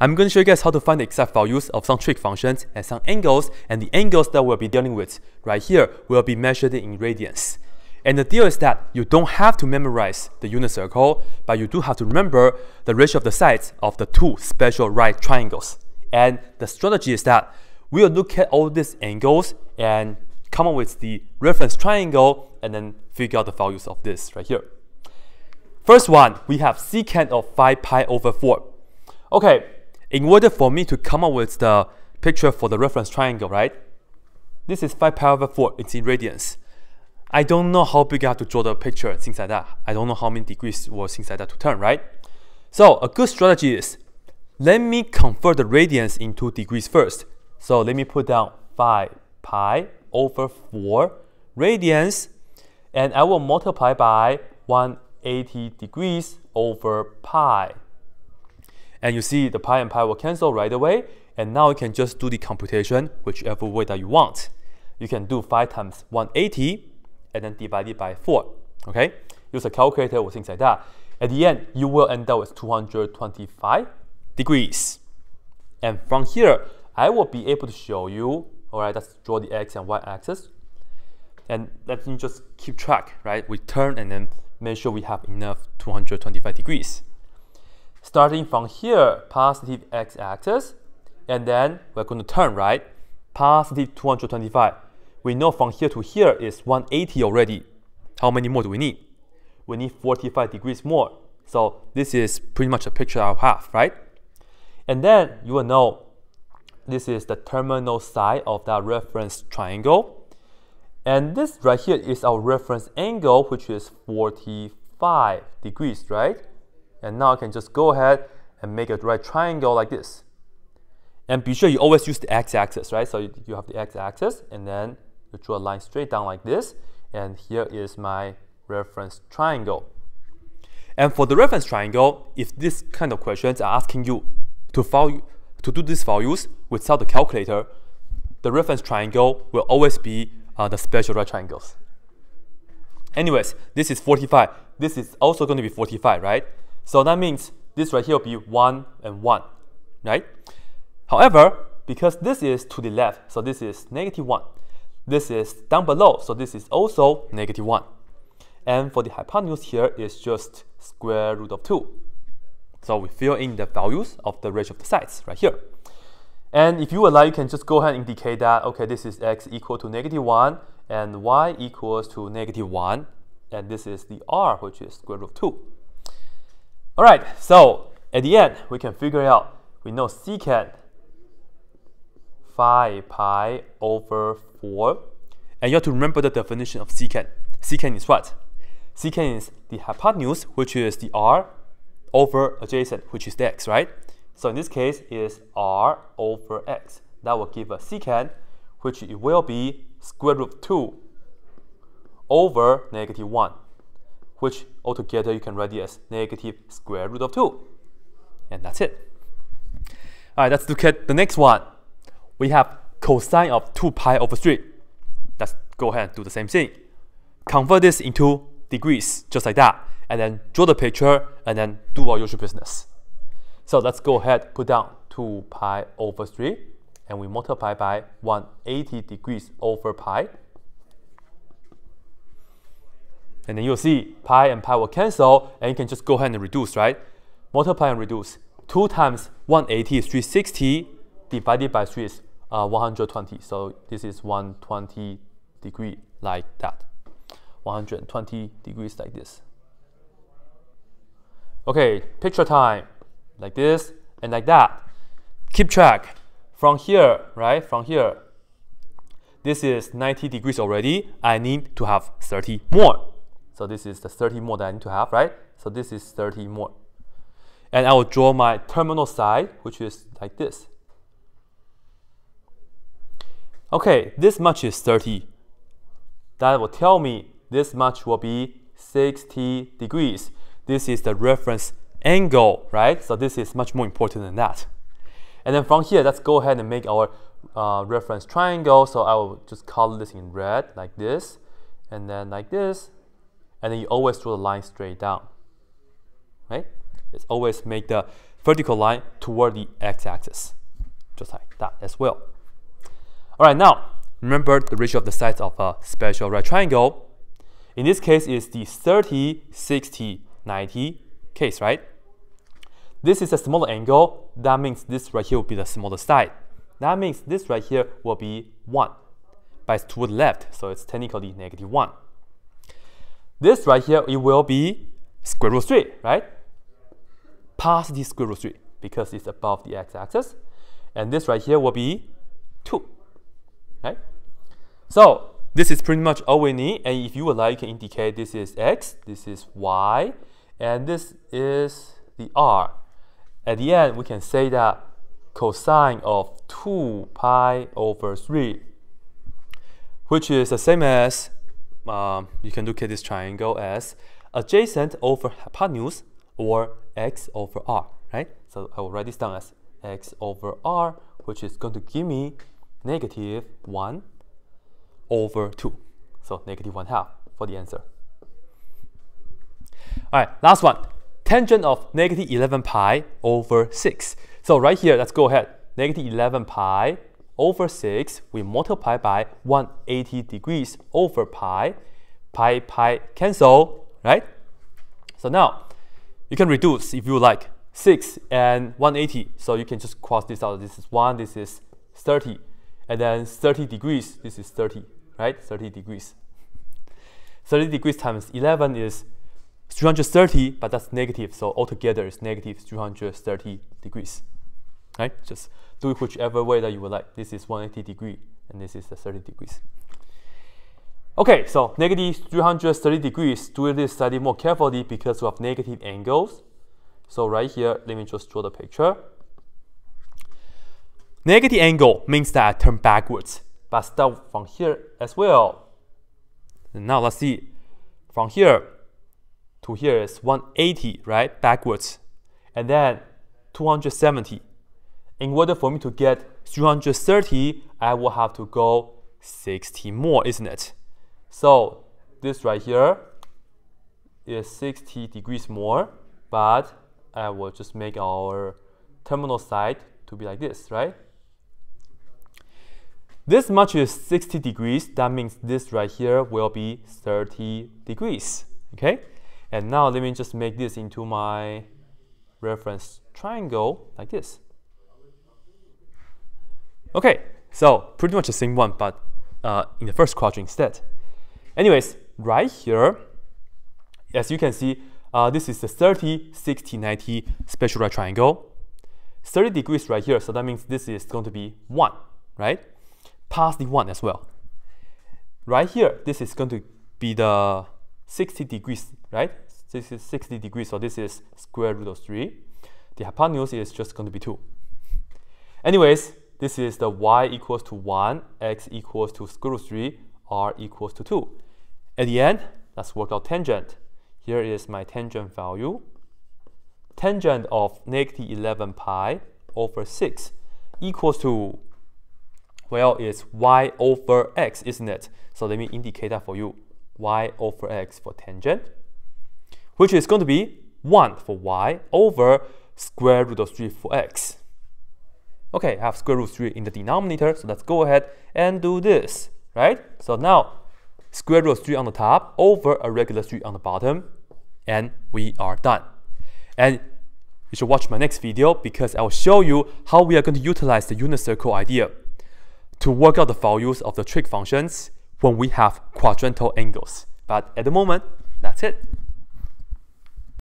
I'm going to show you guys how to find the exact values of some trig functions and some angles, and the angles that we'll be dealing with right here will be measured in radians. And the deal is that you don't have to memorize the unit circle, but you do have to remember the ratio of the sides of the two special right triangles. And the strategy is that we'll look at all these angles and come up with the reference triangle and then figure out the values of this right here. First one, we have secant of 5 pi over 4. Okay, in order for me to come up with the picture for the reference triangle, right? This is 5 pi over 4, it's in radians. I don't know how big I have to draw the picture, things like that. I don't know how many degrees or things like that to turn, right? So a good strategy is, let me convert the radians into degrees first. So let me put down 5 pi over 4 radians, and I will multiply by 180 degrees over pi. And you see the pi and pi will cancel right away. And now you can just do the computation whichever way that you want. You can do 5 times 180 and then divide it by 4. Okay? Use a calculator or things like that. At the end, you will end up with 225 degrees. And from here, I will be able to show you, all right, let's draw the x and y axis. And let me just keep track, right? We turn and then make sure we have enough 225 degrees starting from here, positive x-axis, and then we're going to turn, right? Positive 225. We know from here to here is 180 already. How many more do we need? We need 45 degrees more. So this is pretty much a picture I'll have, right? And then you will know this is the terminal side of that reference triangle. And this right here is our reference angle, which is 45 degrees, right? And now I can just go ahead and make a right triangle like this. And be sure you always use the x-axis, right? So you, have the x-axis, and then you draw a line straight down like this. And here is my reference triangle. And for the reference triangle, if this kind of questions are asking you to, follow, to do these values without the calculator, the reference triangle will always be uh, the special right triangles. Anyways, this is 45. This is also going to be 45, right? So that means this right here will be 1 and 1, right? However, because this is to the left, so this is negative 1. This is down below, so this is also negative 1. And for the hypotenuse here is just square root of 2. So we fill in the values of the ratio of the sides right here. And if you would like, you can just go ahead and indicate that, okay, this is x equal to negative 1 and y equals to negative 1. And this is the r, which is square root of 2. All right, so at the end, we can figure out, we know secant 5 pi over 4. And you have to remember the definition of secant. Secant is what? Secant is the hypotenuse, which is the r, over adjacent, which is the x, right? So in this case, is r over x. That will give us secant, which it will be square root of 2 over negative 1 which altogether you can write it as negative square root of 2. And that's it. All right, let's look at the next one. We have cosine of 2 pi over 3. Let's go ahead and do the same thing. Convert this into degrees, just like that. And then draw the picture and then do our usual business. So let's go ahead, put down 2 pi over 3. And we multiply by 180 degrees over pi. And then you'll see pi and pi will cancel, and you can just go ahead and reduce, right? Multiply and reduce. 2 times 180 is 360, divided by 3 is uh, 120. So this is 120 degree like that. 120 degrees like this. Okay, picture time. Like this and like that. Keep track. From here, right? From here. This is 90 degrees already. I need to have 30 more. So this is the 30 more that I need to have, right? So this is 30 more. And I will draw my terminal side, which is like this. Okay, this much is 30. That will tell me this much will be 60 degrees. This is the reference angle, right? So this is much more important than that. And then from here, let's go ahead and make our uh, reference triangle. So I will just color this in red like this, and then like this, and then you always draw the line straight down. Right? It's always make the vertical line toward the x-axis, just like that as well. All right, now remember the ratio of the sides of a special right triangle. In this case, is the 30, 60, 90 case, right? This is a smaller angle. That means this right here will be the smaller side. That means this right here will be 1. But it's toward the left, so it's technically negative 1. This right here, it will be square root 3, right? Positive square root 3 because it's above the x-axis. And this right here will be 2, right? So this is pretty much all we need. And if you would like, you can indicate this is x, this is y, and this is the r. At the end, we can say that cosine of 2 pi over 3, which is the same as um, you can look at this triangle as adjacent over hypotenuse or x over r, right? So I will write this down as x over r, which is going to give me negative 1 over 2. So negative 1 half for the answer. All right, last one. Tangent of negative 11 pi over 6. So right here, let's go ahead. Negative 11 pi over 6, we multiply by 180 degrees over pi. Pi, pi cancel, right? So now, you can reduce if you like 6 and 180. So you can just cross this out. This is 1, this is 30. And then 30 degrees, this is 30, right? 30 degrees. 30 degrees times 11 is 330, but that's negative. So altogether it's negative 330 degrees, right? Just do it whichever way that you would like. This is 180 degree and this is the 30 degrees. Okay, so negative 330 degrees, do this slightly more carefully because we have negative angles. So right here, let me just draw the picture. Negative angle means that I turn backwards, but start from here as well. And now let's see, from here to here is 180, right, backwards. And then 270 in order for me to get 330, I will have to go 60 more, isn't it? So this right here is 60 degrees more, but I will just make our terminal side to be like this, right? This much is 60 degrees, that means this right here will be 30 degrees, okay? And now let me just make this into my reference triangle like this. Okay, so pretty much the same one, but uh, in the first quadrant instead. Anyways, right here, as you can see, uh, this is the 30, 60, 90 special right triangle. 30 degrees right here, so that means this is going to be 1, right? Past the Positive 1 as well. Right here, this is going to be the 60 degrees, right? This is 60 degrees, so this is square root of 3. The hypotenuse is just going to be 2. Anyways, this is the y equals to 1, x equals to square root 3, r equals to 2. At the end, let's work out tangent. Here is my tangent value. Tangent of negative 11 pi over 6 equals to, well, it's y over x, isn't it? So let me indicate that for you. y over x for tangent, which is going to be 1 for y over square root of 3 for x. Okay, I have square root 3 in the denominator, so let's go ahead and do this, right? So now, square root 3 on the top over a regular 3 on the bottom, and we are done. And you should watch my next video because I will show you how we are going to utilize the unit circle idea to work out the values of the trig functions when we have quadrantal angles. But at the moment, that's it.